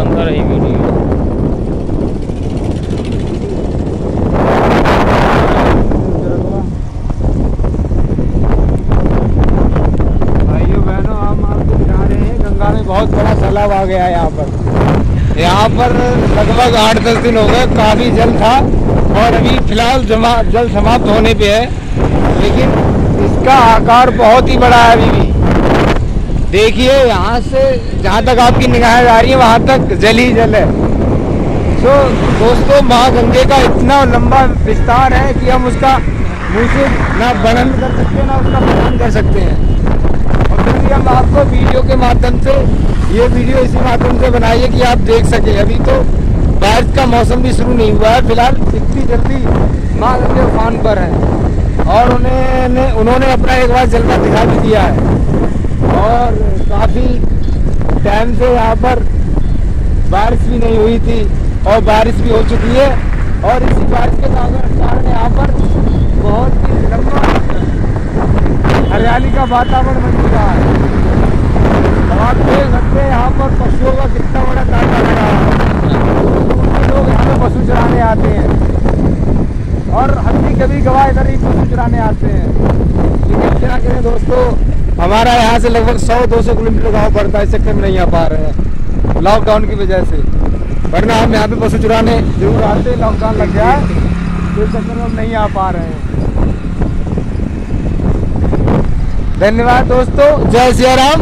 बनता रही वीडियो बहुत बड़ा सैलाब आ गया है यहाँ पर। यहाँ पर लगभग आठ दस दिन हो गए, काफ़ी जल था और अभी फ़िलहाल जल समाप्त होने पे है। लेकिन इसका आकार बहुत ही बड़ा है अभी भी। देखिए, यहाँ से जहाँ तक आपकी निगाहें जा रही है, वहाँ तक जल ही जल है। तो दोस्तों माँ गंगे का इतना लंबा विस्तार है कि हम उसका मुँह से ना वर्णन कर सकते हैं ना उसका वर्णन कर सकते हैं। और फिर भी हम आपको वीडियो के माध्यम से, ये वीडियो इसी माध्यम से बनाइए कि आप देख सकें। अभी तो बारिश का मौसम भी शुरू नहीं हुआ है, फ़िलहाल इतनी जल्दी माँ गंगे उफान पर है। और उन्हें, उन्होंने अपना एक बार जलवा दिखा भी दिया है। और काफ़ी टाइम से यहाँ पर बारिश भी नहीं हुई थी और बारिश भी हो चुकी है। और इसी बारिश के कारण यहाँ पर बहुत ही लंबा हरियाली का वातावरण बन चुका है। और आप देख सकते हैं यहाँ पर पशुओं का कितना बड़ा तांता लगा है। लोग यहाँ पर पशु चराने आते हैं। और हम भी कभी गवाह इधर ही पशु चराने आते हैं। लेकिन क्या करें दोस्तों? हमारा यहाँ से लगभग 100-200 किलोमीटर गाँव पड़ता है, इस चक्कर में नहीं आ पा रहे हैं। लॉकडाउन की वजह से। वरना हम यहाँ पे पशु चुराने ज़रूर आते लॉकडाउन लग गया तो इस चक्कर में हम नहीं आ पा रहे हैं। धन्यवाद दोस्तों, जय सिया राम